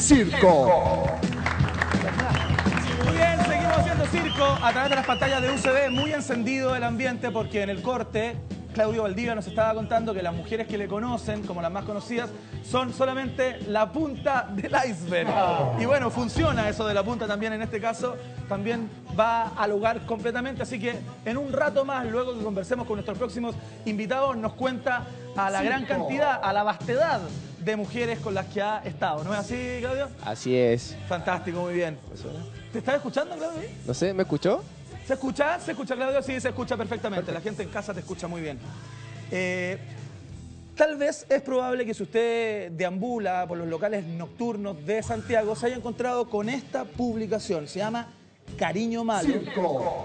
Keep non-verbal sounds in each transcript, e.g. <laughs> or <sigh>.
Circo. Muy bien, seguimos haciendo circo a través de las pantallas de UCB. Muy encendido el ambiente porque en el corte Claudio Valdivia nos estaba contando que las mujeres que le conocen, como las más conocidas, son solamente la punta del iceberg. Y bueno, funciona eso de la punta también en este caso. También va al lugar completamente. Así que en un rato más, luego que conversemos con nuestros próximos invitados, nos cuenta a la gran cantidad, a la vastedad de mujeres con las que ha estado. ¿No es así, Claudio? Así es. Fantástico, muy bien. ¿Te estás escuchando, Claudio? No sé, ¿me escuchó? ¿Se escucha? ¿Se escucha, Claudio? Sí, se escucha perfectamente. La gente en casa te escucha muy bien. Eh, tal vez es probable que si usted deambula por los locales nocturnos de Santiago se haya encontrado con esta publicación. Se llama Cariño Malo,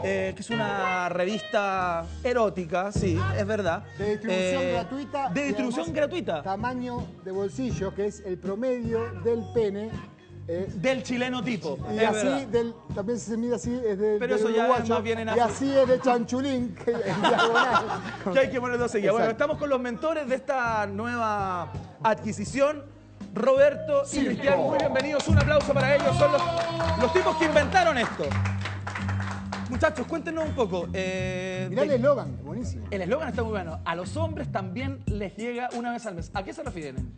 eh, que es una revista erótica, sí, es verdad. De distribución Eh, gratuita. De distribución gratuita. Tamaño de bolsillo, que es el promedio del pene. eh, Del chileno tipo. y es así, del, también se mide así, es de, Pero del eso ya uruguayo, en Y así es de chanchulín, que <laughs> que hay que ponerlo seguida. Bueno, Exacto. estamos con los mentores de esta nueva adquisición. Roberto y Cristian, muy bienvenidos. Un aplauso para ellos. Son los, los tipos que inventaron esto. Muchachos, cuéntenos un poco. eh, Mirá el eslogan, buenísimo. el eslogan está muy bueno. A los hombres también les llega una vez al mes. ¿A qué se refieren?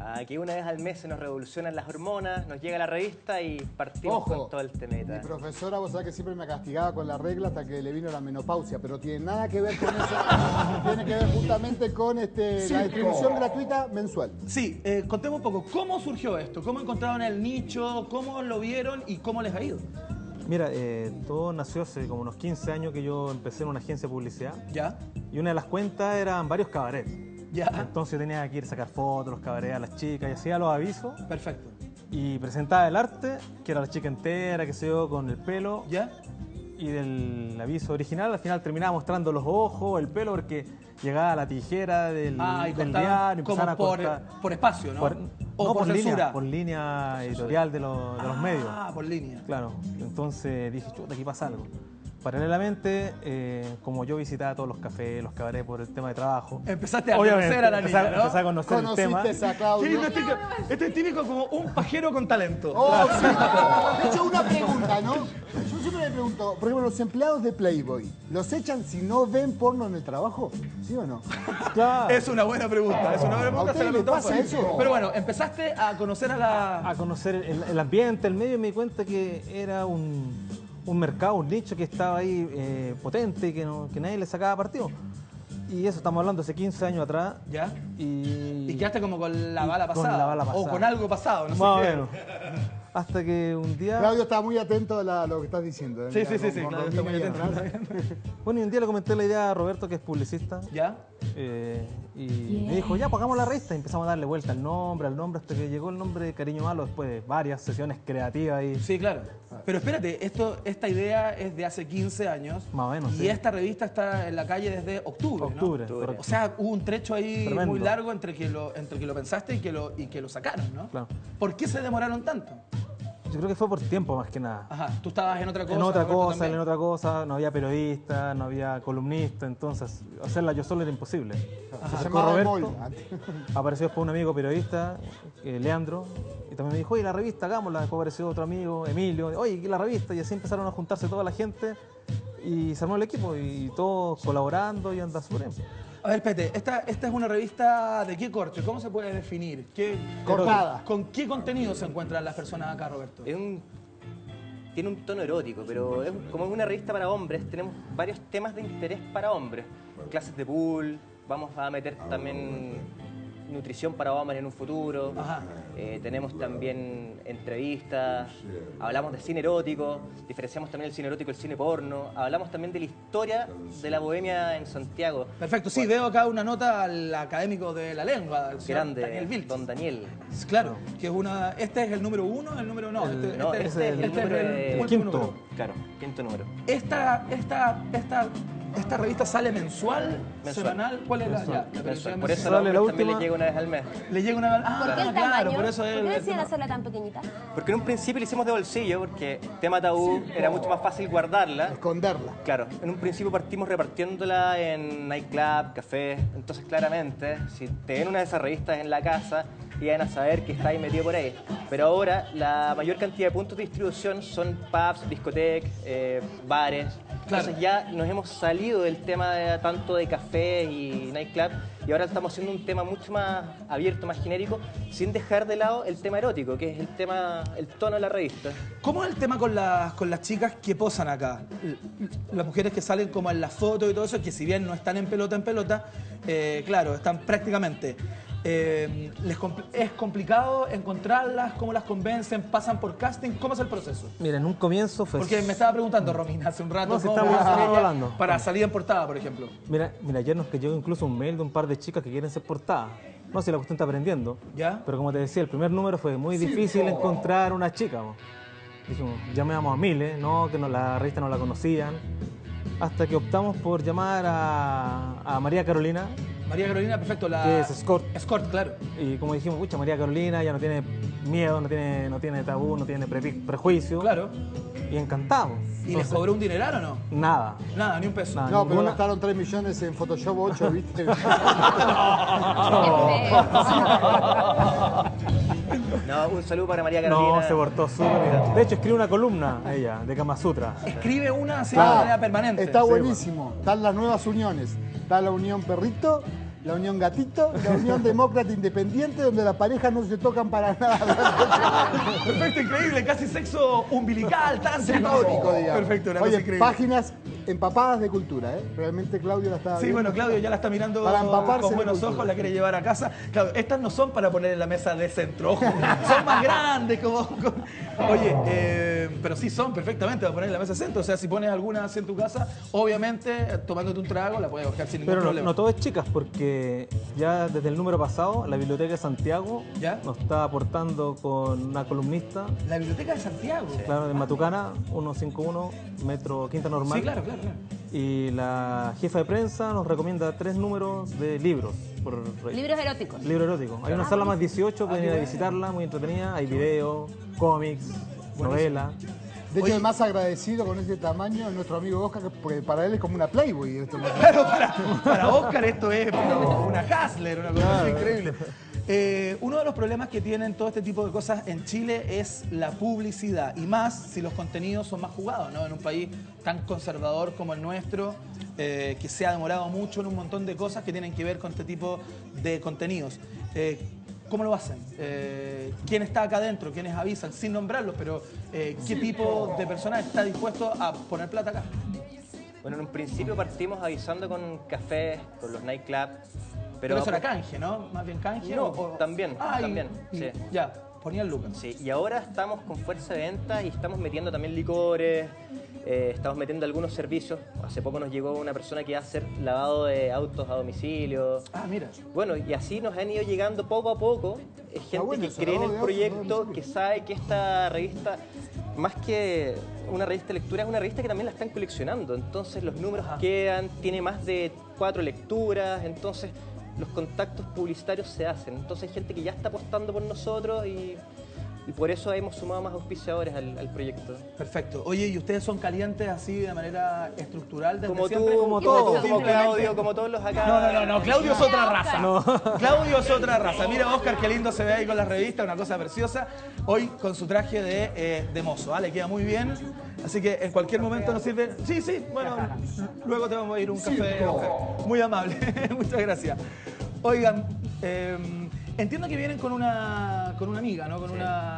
Aquí una vez al mes se nos revolucionan las hormonas, nos llega la revista y partimos Ojo, con todo el Mi temeta. profesora, vos sabés que siempre me castigaba con la regla hasta que le vino la menopausia, pero tiene nada que ver con eso. <laughs> tiene que ver justamente con este, la distribución gratuita mensual. Sí, eh, contemos un poco. ¿Cómo surgió esto? ¿Cómo encontraron el nicho? ¿Cómo lo vieron? ¿Y cómo les ha ido? Mira, eh, todo nació hace como unos 15 años que yo empecé en una agencia de publicidad ¿Ya? y una de las cuentas eran varios cabarets. ¿Ya? Entonces yo tenía que ir a sacar fotos, los cabarets a las chicas y hacía los avisos Perfecto. y presentaba el arte, que era la chica entera, que se yo, con el pelo. ¿Ya? Y del aviso original al final terminaba mostrando los ojos, el pelo, porque llegaba la tijera del, Ah, y del diario, empezaban a por, cortar. por espacio, ¿no? Por- o no, por, línea, por línea editorial de, los- de los medios. Ah, por línea. Claro, entonces dije, chuta, aquí pasa algo. Paralelamente, eh, como yo visitaba todos los cafés, los cabarets por el tema de trabajo. Empezaste a obviamente, conocer a la empecé, niña, ¿no? empecé a conocer el tema. Conociste a Claudio. Este, este es típico como un pajero con talento. Oh, sí. De hecho, una pregunta, ¿no? Yo siempre me pregunto, por ejemplo, los empleados de Playboy, ¿los echan si no ven porno en el trabajo? ¿Sí o no? Claro. Es una buena pregunta, es una buena pregunta. ¿A se preguntamos pasa por- eso? Pero bueno, empezaste a conocer a la... a conocer el, el ambiente, el medio, y me di cuenta que era un, un mercado, un nicho que estaba ahí eh, potente y que, no- que nadie le sacaba partido. Y eso estamos hablando hace 15 años atrás. ¿Ya? Y, Y quedaste como con la bala con pasada. la bala O pasada. con algo pasado, no sé Más o. Hasta que un día. Claudio está muy atento a la- lo que estás diciendo. ¿eh? Sí, Mira, sí, sí, con- sí, con Claudio está muy Romina ahí atento. atrás. <laughs> Bueno, y un día le comenté la idea a Roberto, que es publicista. ¿Ya? eh, y me dijo, ya, pongamos la revista. Y empezamos a darle vuelta al nombre, al nombre, hasta que llegó el nombre de Cariño Malo después de varias sesiones creativas y. Sí, claro. Pero espérate, esto, esta idea es de hace 15 años. Más o menos, Y sí. esta revista está en la calle desde octubre, ¿no? Octubre, correcto. O sea, hubo un trecho ahí Tremendo. muy largo entre que lo, entre que lo pensaste y que lo, y que lo sacaron, ¿no? Claro. ¿Por qué se demoraron tanto? Yo creo que fue por tiempo más que nada. Ajá, tú estabas en otra cosa. en otra Roberto cosa, también. en otra cosa, no había periodista, no había columnista, entonces hacerla yo solo era imposible. Se llamaba Roberto, <laughs> apareció después un amigo periodista, eh, Leandro, y también me dijo, oye, la revista, hagámosla. Después apareció otro amigo, Emilio, oye, ¿qué la revista? Y así empezaron a juntarse toda la gente y se armó el equipo y todos colaborando y anda súper bien. A ver, Pete, esta, esta es una revista de qué corte, ¿cómo se puede definir? ¿Qué, Cortada. ¿Con qué contenido se encuentran las personas acá, Roberto? Es un- tiene un tono erótico, pero es- como es una revista para hombres, tenemos varios temas de interés para hombres. Clases de pool, vamos a meter también nutrición para hombres en un futuro. Eh, tenemos también entrevistas, hablamos de cine erótico, diferenciamos también el cine erótico y el cine porno, hablamos también de la historia de la bohemia en Santiago. Perfecto, sí, veo acá una nota al académico de la lengua, el Grande, Daniel Vilches. don Daniel. Claro, que es una. ¿Este es el número uno? ¿El número no? este, no, este- ese es el este número el de- último quinto. número. Claro, quinto número. Esta, esta, esta, esta revista sale mensual, Mensual. semanal, ¿cuál es la, ya, la Mensual. Por eso Sale la última. les llega una vez al mes. le llega una. Ah, ¿Por qué el claro, tamaño? por eso es ¿Por qué tema. hacerla tan pequeñita? Porque en un principio lo hicimos de bolsillo, porque tema tabú era mucho más fácil guardarla. Esconderla. Claro, en un principio partimos repartiéndola en nightclub, café, entonces claramente, si te ven una de esas revistas en la casa, iban a saber que está ahí metido por ahí. Pero ahora la mayor cantidad de puntos de distribución son pubs, discotecas, eh, bares. Entonces ya nos hemos salido del tema de- tanto de café y nightclub y ahora estamos haciendo un tema mucho más abierto, más genérico, sin dejar de lado el tema erótico, que es el tema, el tono de la revista. ¿Cómo es el tema con las, con las chicas que posan acá? Las mujeres que salen como en la foto y todo eso, que si bien no están en pelota en pelota, eh, claro, están prácticamente. Eh, les compl- ¿Es complicado encontrarlas? ¿Cómo las convencen? ¿Pasan por casting? ¿Cómo es el proceso? Mira, en un comienzo fue... Porque me estaba preguntando Romina hace un rato No, si cómo hablando. para salir en portada, por ejemplo. Mira, mira, ayer nos cayó incluso un mail de un par de chicas que quieren ser portadas. No, si la cuestión está aprendiendo. ¿Ya? Pero como te decía, el primer número fue muy difícil encontrar una chica. mo. Dijimos, llamamos a miles, no, que no, la revista no la conocían. Hasta que optamos por llamar a, a María Carolina. María Carolina, perfecto. La... Que es escort. Escort, claro. Y como dijimos, pucha, María Carolina ya no tiene miedo, no tiene, no tiene tabú, no tiene pre- prejuicio. Claro. Y encantamos. ¿Y les cobró un dineral o no? Nada. Nada, ni un peso. Nada. No, pero gastaron 3 millones en Photoshop 8, <laughs> ¿viste? No, un saludo para María Carolina. No, se portó súper bien. De hecho, escribe una columna ella, de Kama Sutra. Escribe una así de manera permanente. Está Sí, buenísimo. Están las nuevas uniones. Está la unión perrito, la unión gatito, la unión demócrata independiente, donde las parejas no se tocan para nada. Perfecto, increíble, casi sexo umbilical, tan Icónico, digamos. Perfecto, una cosa Oye, increíble. páginas empapadas de cultura, ¿eh? Realmente Claudio la está Sí, viendo. bueno, Claudio ya la está mirando Para con buenos ojos, la quiere llevar a casa. Claro, estas no son para poner en la mesa de centro, ojo. <laughs> son más grandes, como... como- Oye, eh, pero sí son perfectamente para poner en la mesa centro. O sea, si pones alguna así en tu casa, obviamente, tomándote un trago, la puedes buscar sin ningún Pero no, problema. no todo es chicas, porque ya desde el número pasado, la Biblioteca de Santiago ¿Ya? nos está aportando con una columnista, La Biblioteca de Santiago. claro, de Matucana, 151, metro quinta normal. Sí, claro, claro, claro. Y la jefa de prensa nos recomienda tres números de libros. Por Libros eróticos. Libro erótico. Hay una sala más 18, pueden ir a visitarla, muy entretenida. Hay videos, cómics, novelas. De hecho, el más agradecido con este tamaño es nuestro amigo Oscar, que porque para él es como una Playboy. Esto. Claro, para, para Oscar esto es una Hasler, una cosa increíble. Eh, uno de los problemas que tienen todo este tipo de cosas en Chile es la publicidad y más si los contenidos son más jugados, ¿no? En un país tan conservador como el nuestro, eh, que se ha demorado mucho en un montón de cosas que tienen que ver con este tipo de contenidos. Eh, ¿Cómo lo hacen? Eh, ¿Quién está acá adentro? ¿Quiénes avisan? Sin nombrarlos, pero eh, ¿qué tipo de persona está dispuesto a poner plata acá? Bueno, en un principio partimos avisando con cafés, con los nightclubs. Pero, Pero, eso era canje, ¿no? Más bien canje. No, o- también, Ah, también, y- sí. Ya, ponía el Lucas. Sí, y ahora estamos con fuerza de venta y estamos metiendo también licores, eh, estamos metiendo algunos servicios. Hace poco nos llegó una persona que va a hacer lavado de autos a domicilio. Ah, mira. Bueno, y así nos han ido llegando poco a poco. Es gente bueno que cree en el autos proyecto, que sabe que esta revista, más que una revista de lectura, es una revista que también la están coleccionando. Entonces los números quedan, tiene más de cuatro lecturas, entonces los contactos publicitarios se hacen. Entonces hay gente que ya está apostando por nosotros y, y por eso hemos sumado más auspiciadores al, al proyecto. Perfecto. Oye, ¿y ustedes son calientes así de manera estructural desde Como siempre? tú, como como, todos. como Claudio, como todos los acá. No, no, no, no, Claudio es otra raza. No. Claudio es otra raza. Mira, Oscar, qué lindo se ve ahí con la revista, una cosa preciosa. Hoy con su traje de, eh, de mozo, ¿ah? Le queda muy bien. Así que en cualquier momento nos sirve. Sí, sí, bueno, luego te vamos a ir un café, Oscar. Muy amable, <laughs> muchas gracias. Oigan, eh, entiendo que vienen con una, con una amiga, ¿no? Con una.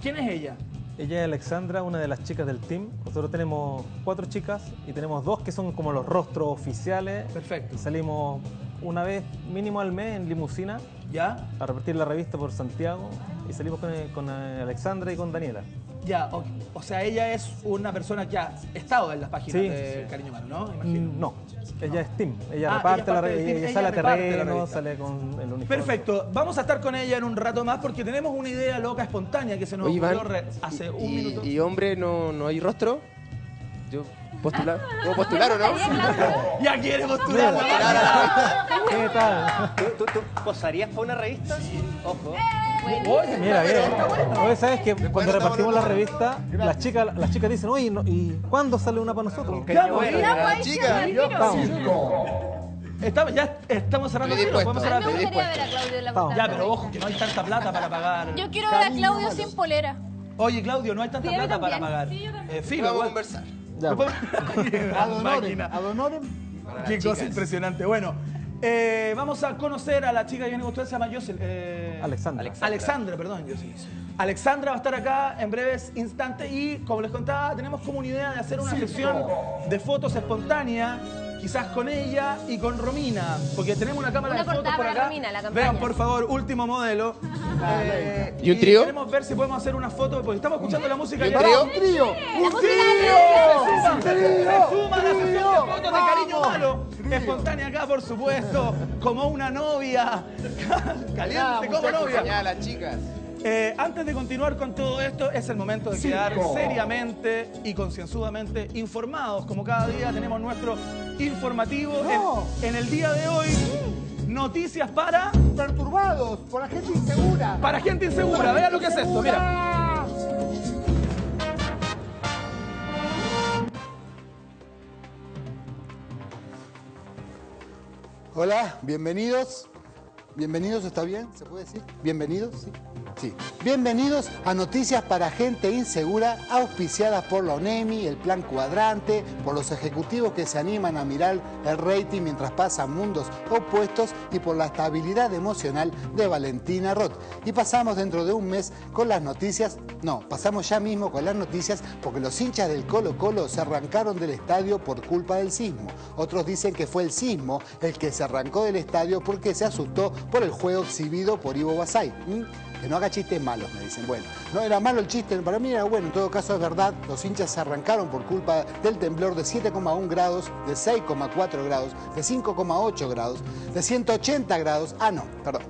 ¿Quién es ella? Ella es Alexandra, una de las chicas del team. Nosotros tenemos cuatro chicas y tenemos dos que son como los rostros oficiales. Perfecto. Salimos una vez mínimo al mes en limusina ¿Ya? a repartir la revista por Santiago y salimos con, con Alexandra y con Daniela. Ya, o, o sea, ella es una persona que ha estado en las páginas Sí, de sí. Cariño Humano, ¿no? Imagino. Mm, No, ella es team. Ella Ah, reparte ella la team, ella, ella sale a terreno, sale con el uniforme. Perfecto, vamos a estar con ella en un rato más porque tenemos una idea loca, espontánea que se nos Oye, ocurrió hace un y, minuto. ¿Y hombre no, no hay rostro? Yo postular. ¿Puedo postular o no? <laughs> Ya quiere postular. ¿Qué tal? ¿Tú, tú, tú posarías para una revista? Ojo. Oye, Mira, bien. Oye, ¿sabes que cuando repartimos la revista, las chicas, las chicas dicen, oye, no- ¿y cuándo sale una para nosotros? Pues, Ya, ya. pues, chica, ya, Vamos. Estamos, ya estamos cerrando el tiro, podemos dispuesto. cerrar el me tiro. gustaría ver a Claudio en la Vamos. pantalla. Ya, pero ojo, que no hay tanta plata para pagar. Yo quiero ver a Claudio sin polera. Oye, Claudio, no hay tanta Sí, yo plata para pagar. Sí, yo también. Eh, filo, Vamos a conversar. Ya. ¿Me puedo- Ad honorem, <laughs> ad honorem. Qué cosa chicas. impresionante. Bueno, eh, vamos a conocer a la chica que viene con ustedes, se llama Yosel. eh, Alexandra. Alexandra. Alexandra, perdón. Alexandra va a estar acá en breves instantes y, como les contaba, tenemos como una idea de hacer una sesión de fotos espontáneas, quizás con ella y con Romina, porque tenemos una cámara Una de fotos por acá. Romina, la. Vean, por favor, último modelo. Eh, ¿Y un trío? Queremos ver si podemos hacer una foto, porque estamos escuchando la música. ¿Y un trío? ¡Un trío! ¡Un trío! ¡Un Se suma la sesión de fotos de cariño malo. Espontánea acá, por supuesto. Como una novia. <laughs> Caliente como novia. A las chicas. Eh, antes de continuar con todo esto, es el momento de quedar Cinco. seriamente y concienzudamente informados. Como cada día tenemos nuestro informativo. No. En, en el día de hoy, noticias para, Perturbados por la gente insegura. para gente insegura. Vean lo que es esto, mira. Hola, bienvenidos. Bienvenidos, ¿está bien? ¿Se puede decir? Bienvenidos, sí. Sí. Bienvenidos a Noticias para Gente Insegura, auspiciadas por la ONEMI, el Plan Cuadrante, por los ejecutivos que se animan a mirar el rating mientras pasan mundos opuestos y por la estabilidad emocional de Valentina Roth. Y pasamos dentro de un mes con las noticias, no, pasamos ya mismo con las noticias porque los hinchas del Colo Colo se arrancaron del estadio por culpa del sismo. Otros dicen que fue el sismo el que se arrancó del estadio porque se asustó por el juego exhibido por Ivo Basay. ¿Mm? Que no haga chistes malos, me dicen. Bueno, no era malo el chiste, para mí era bueno. En todo caso es verdad, los hinchas se arrancaron por culpa del temblor de 7,1 grados, de 6,4 grados, de 5,8 grados, de 180 grados. Ah, no, perdón.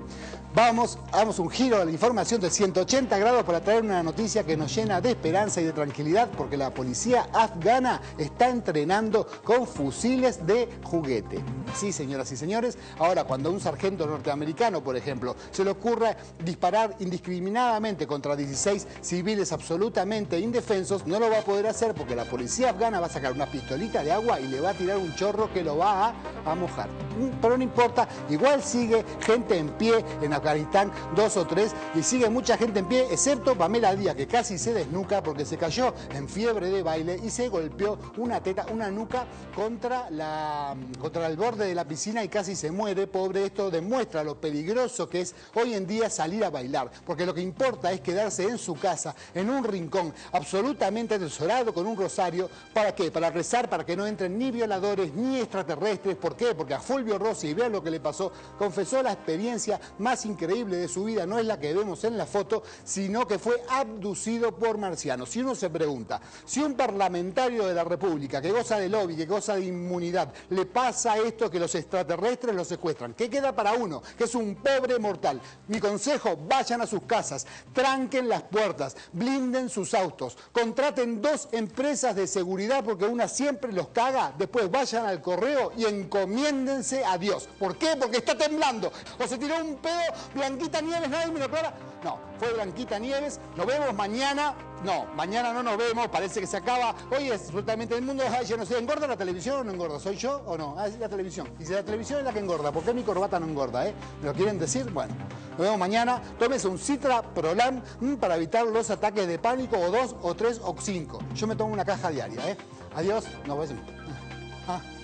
Vamos, damos un giro a la información de 180 grados para traer una noticia que nos llena de esperanza y de tranquilidad porque la policía afgana está entrenando con fusiles de juguete. Sí, señoras y señores, ahora cuando a un sargento norteamericano, por ejemplo, se le ocurra disparar indiscriminadamente contra 16 civiles absolutamente indefensos, no lo va a poder hacer porque la policía afgana va a sacar una pistolita de agua y le va a tirar un chorro que lo va a, mojar. Mm, Pero no importa, igual sigue gente en pie en Afganistán, dos o tres, y sigue mucha gente en pie, excepto Pamela Díaz, que casi se desnuca porque se cayó en fiebre de baile y se golpeó una teta, una nuca contra, la, contra el borde de la piscina y casi se muere, pobre. Esto demuestra lo peligroso que es hoy en día salir a bailar, porque lo que importa es quedarse en su casa, en un rincón absolutamente atesorado con un rosario, ¿para qué? Para rezar, para que no entren ni violadores ni extraterrestres. ¿Por qué? Porque a Fulvio Rossi, y vean lo que le pasó, confesó la experiencia más increíble de su vida, no es la que vemos en la foto, sino que fue abducido por marcianos. Si uno se pregunta, si un parlamentario de la República que goza de lobby, que goza de inmunidad, le pasa esto que los extraterrestres lo secuestran, ¿qué queda para uno? Que es un pobre mortal. Mi consejo, vayan a sus casas, tranquen las puertas, blinden sus autos, contraten dos empresas de seguridad porque una siempre los caga, después vayan al correo y encomiéndense a Dios. ¿Por qué? Porque está temblando. O se tiró un pedo, Blanquita Nieves, nadie me lo aclara. No, fue Blanquita Nieves, nos vemos mañana. No, mañana no nos vemos, parece que se acaba. Hoy es absolutamente el mundo, ay, yo no sé, ¿engorda la televisión o no engorda? ¿Soy yo o no? Ah, la televisión. Y si la televisión es la que engorda, ¿por qué mi corbata no engorda? Eh? ¿Me lo quieren decir? Bueno, nos vemos mañana. Tómese un Citra Prolam mm, para evitar los ataques de pánico, o dos, o tres, o cinco. Yo me tomo una caja diaria, ¿eh? Adiós, nos vemos. Ah. ¡Ah!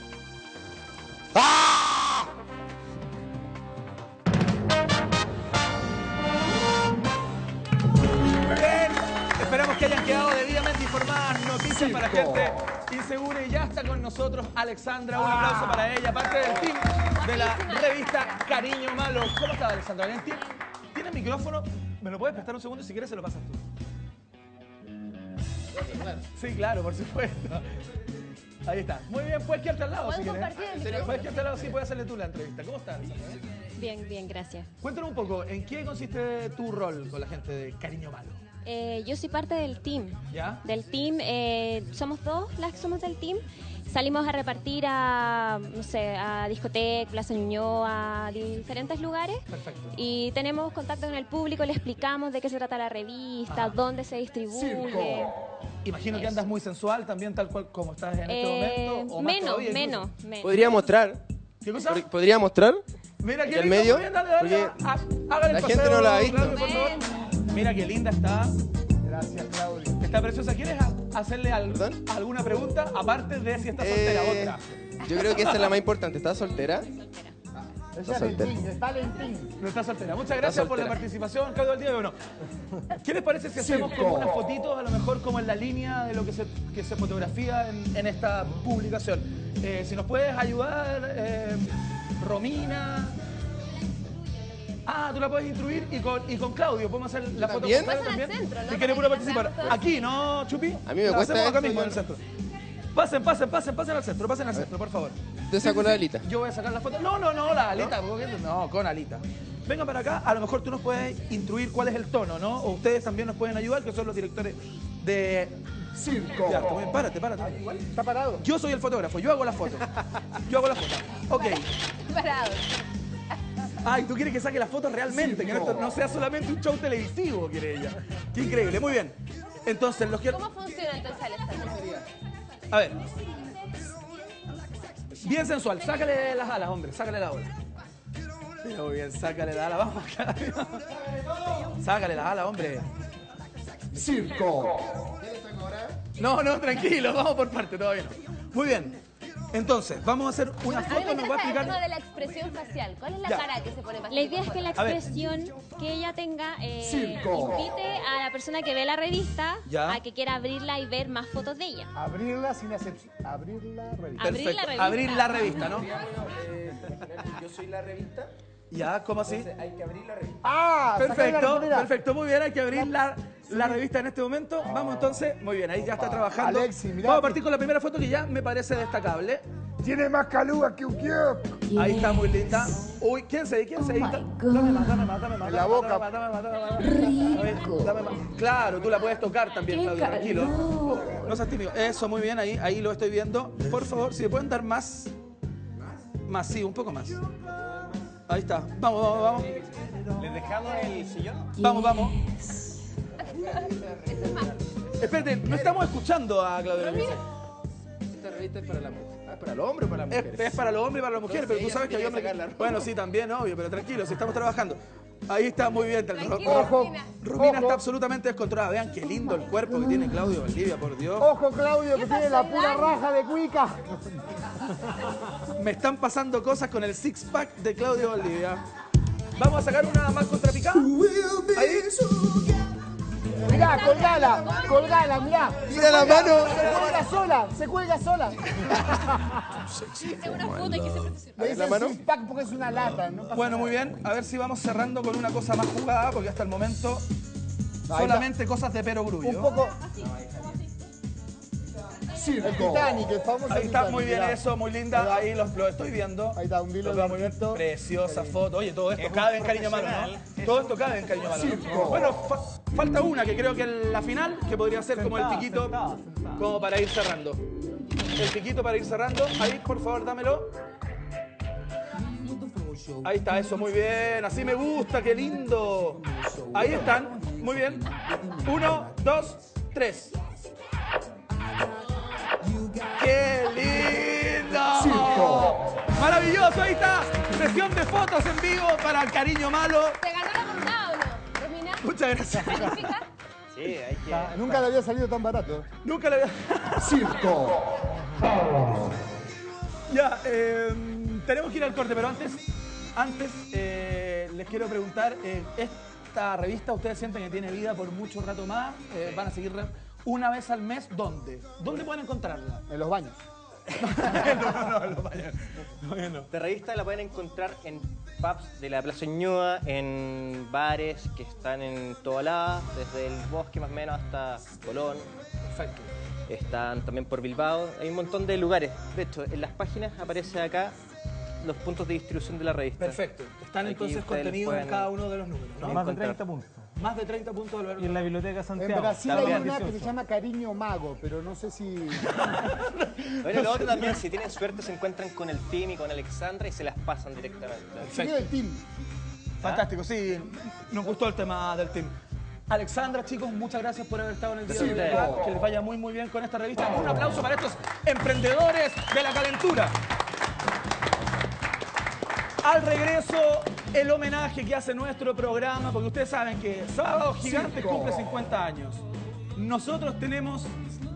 Informadas. Noticias para gente insegura. Y ya está con nosotros Alexandra. Un aplauso para ella, parte del team de la revista Cariño Malo. ¿Cómo estás, Alexandra? ¿Bien? ¿Tien- ¿Tienes micrófono? ¿Me lo puedes prestar un segundo? Si quieres, se lo pasas tú. Sí, claro, por supuesto. Ahí está. Muy bien, puedes quedarte al lado si ¿Puedo quieres. Puedes quedarte al lado, sí, puedes hacerle tú la entrevista. ¿Cómo estás. Bien, bien, gracias. Cuéntanos un poco, ¿en qué consiste tu rol con la gente de Cariño Malo? Eh, yo soy parte del team. ¿Ya? Del team, eh, somos dos las que somos del team. Salimos a repartir a, no sé, a discoteca, Plaza Ñuñoa, a diferentes lugares. Perfecto. Y tenemos contacto con el público, le explicamos de qué se trata la revista, Ajá. dónde se distribuye. Imagino que Eso. andas muy sensual también, tal cual como estás en este Eh, momento. o más menos, todavía menos, menos. Podría mostrar. ¿Qué cosa? ¿Pod- ¿Podría mostrar? Mira ¿Y qué el medio? bien, dale, dale, Porque hágale el la gente paseo, no la ha visto. Claudio, por favor. Mira qué linda está. Gracias, Claudio. Está preciosa. ¿Quieres a- hacerle alguna pregunta? Aparte de si está soltera, Eh, otra. Yo creo que esa es la más importante. ¿Estás soltera? Ella es soltera. Valentín, es Valentín. No está soltera. Muchas gracias por la soltera. participación, Claudio del día de no. ¿Qué les parece si hacemos como unas fotitos, a lo mejor como en la línea de lo que se, que se fotografía en, en esta publicación? Eh, si nos puedes ayudar, eh, Romina. Ah, tú la puedes instruir y con, y con Claudio podemos hacer la foto ¿También? con Claudio también. centro, ¿no? si quiere nos participar. Aquí, ¿no, Chupi? A mí me La cuesta hacemos acá mismo en el centro. Pasen, pasen, pasen, pasen al centro, pasen al centro, por favor. Te saco la alita. Yo voy a sacar la foto. No, no, no, la alita. No, con alita. Venga para acá, a lo mejor tú nos puedes instruir cuál es el tono, ¿no? O ustedes también nos pueden ayudar, que son los directores de Circo. Muy bien, párate, párate. ¿Está parado? Yo soy el fotógrafo, yo hago la foto. Yo hago la foto. Ok. <laughs> Parado. Ay, tú quieres que saque la foto realmente, que no, esto no sea solamente un show televisivo, quiere ella. Qué increíble, muy bien. Entonces, los quiero... ¿Cómo funciona entonces Alessandro? A ver. Bien sensual, sácale las alas, hombre, sácale la ola. Mira, Muy bien, sácale las alas, vamos acá. Sácale las alas, hombre. Circo. No, no, tranquilo, vamos por parte, todavía no. Muy bien. Entonces, vamos a hacer una A mí foto, me nos va a el tema explicar. de la expresión facial. ¿Cuál es la Ya. cara que se pone La idea es que la expresión que ella tenga eh, invite a la persona que ve la revista Ya. a que quiera abrirla y ver más fotos de ella. Abrirla sin excepción. Abrirla, revista. Abrir la revista. Abrir la revista, ¿no? Yo soy la revista. Ya, ¿cómo así? Hay que abrir la revista. ¡Ah! la Perfecto, perfecto, muy bien, hay que abrir la, la revista en este momento. Vamos entonces, muy bien, ahí ya está trabajando. Alexi, mirá Vamos a que- partir con la primera foto que ya me parece destacable. Tiene más caluga que un kiosco. Ahí está muy linda. Uy, ¿quién se ¿Quién se edita? Dame más, dame más, dame más. En la más, boca. Dame más, dame más, dame más, dame más. Dame más. Claro, tú la puedes tocar también, Claudio, tranquilo. No seas tímido. Eso, muy bien, ahí, ahí lo estoy viendo. Por favor, si me pueden dar más. Más, sí, un poco más. Ahí está. Vamos, vamos, vamos. ¿Les dejamos el sillón? Vamos, vamos. Eso es más. Espérate, no estamos escuchando a Claudio Levice. Esta revista es para la mujer. Ah, ¿Para los hombres o para las Es, mujeres? es para los hombres y para las mujeres, pero tú sabes que hay hombres. Bueno, sí, también, obvio, pero tranquilo, si estamos trabajando. Ahí está muy bien. Tranquilo, Ojo. Romina. Está absolutamente descontrolada. Vean qué lindo el cuerpo que tiene Claudio Valdivia, por Dios. Ojo, Claudio, que tiene la pura raja de cuica. Me están pasando cosas con el six pack de Claudio Valdivia. Vamos a sacar una más contrapicada. Ahí. Mirá, colgala, colgala, mirá. Mira la mano. Se cuelga sola, se cuelga sola. Hice una foto y profesional. Dicen six pack porque es una lata. ¿no? Bueno, muy bien. A ver si vamos cerrando con una cosa más jugada, porque hasta el momento solamente cosas de pero grullo. Un poco. El Titanic, el famoso Ahí está, Titanic, muy bien eso, muy linda. Ahí lo, lo estoy viendo. Ahí está, un dilo Lo veo muy bien. Preciosa foto. Oye, todo esto cabe en cariño malo, ¿no? Todo esto cabe en cariño malo. ¿no? Circo. Bueno, fa- falta una que creo que es la final, que podría ser como el piquito, como para ir cerrando. El piquito para ir cerrando. Ahí, por favor, dámelo. Ahí está, eso, muy bien. Así me gusta, qué lindo. Ahí están, muy bien. Uno, dos, tres. ¡Qué lindo! Maravilloso, ahí está. Sesión de fotos en vivo para el cariño malo. ¿Te ganó la montada o no? Romina, Muchas gracias. Sí, hay que... Ah, Nunca le había salido tan barato. Nunca le había... Circo. Ya, eh, tenemos que ir al corte, pero antes, antes eh, les quiero preguntar, eh, esta revista ustedes sienten que tiene vida por mucho rato más, Eh, van a seguir re- una vez al mes, ¿dónde? ¿Dónde pueden encontrarla? En los baños. <laughs> no, no, no, los baños. No. Esta revista la pueden encontrar en pubs de la Plaza Ñuñoa, en bares que están en toda la, desde el bosque más o menos hasta Colón. Perfecto. Están también por Bilbao. Hay un montón de lugares. De hecho, en las páginas aparece acá los puntos de distribución de la revista. Perfecto. Están Aquí entonces contenidos en cada uno de los números, ¿no? Más de encontrar. 30 puntos. Más de 30 puntos de Y en la Biblioteca Santiago. En Brasil hay una que se llama Cariño Mago, pero no sé si. <laughs> Bueno, lo otro también, si tienen suerte, se encuentran con el team y con Alexandra y se las pasan directamente. Sigue el team. Fantástico, sí. Nos gustó el tema del team. Alexandra, chicos, muchas gracias por haber estado en el día de hoy. Que les vaya muy, muy bien con esta revista. Un aplauso para estos emprendedores de la calentura. Al regreso, el homenaje que hace nuestro programa, porque ustedes saben que Sábado Gigante cumple 50 años. Nosotros tenemos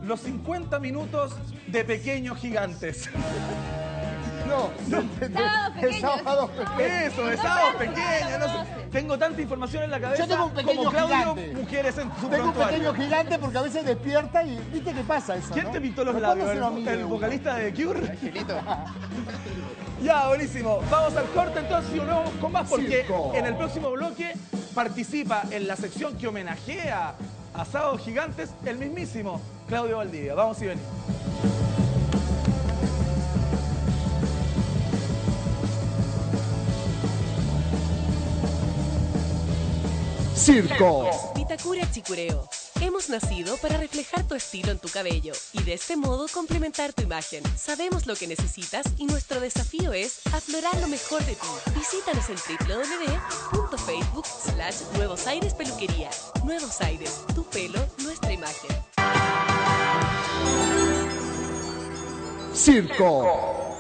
los 50 minutos de Pequeños Gigantes. <laughs> No, no, Sábado el pequeño. sábado pequeño. Eso, de sábado pequeños. no sé. Tengo tanta información en la cabeza Yo tengo un pequeño como Claudio, gigante. mujeres en su Tengo un prontuario. pequeño gigante porque a veces despierta y ¿viste qué pasa eso? ¿Quién no? te pintó los Pero ¿cuándo labios? ¿El, vocalista de Cure? Angelito. <laughs> Ya, buenísimo. Vamos al corte entonces y volvemos con más porque Circo. en el próximo bloque participa en la sección que homenajea a Sábados Gigantes el mismísimo Claudio Valdivia. Vamos y venimos. Circo. Vitacura Chicureo. Hemos nacido para reflejar tu estilo en tu cabello y de este modo complementar tu imagen. Sabemos lo que necesitas y nuestro desafío es aflorar lo mejor de ti. Visítanos en www.facebook slash Nuevos Aires Peluquería. Nuevos Aires, tu pelo, nuestra imagen. Circo.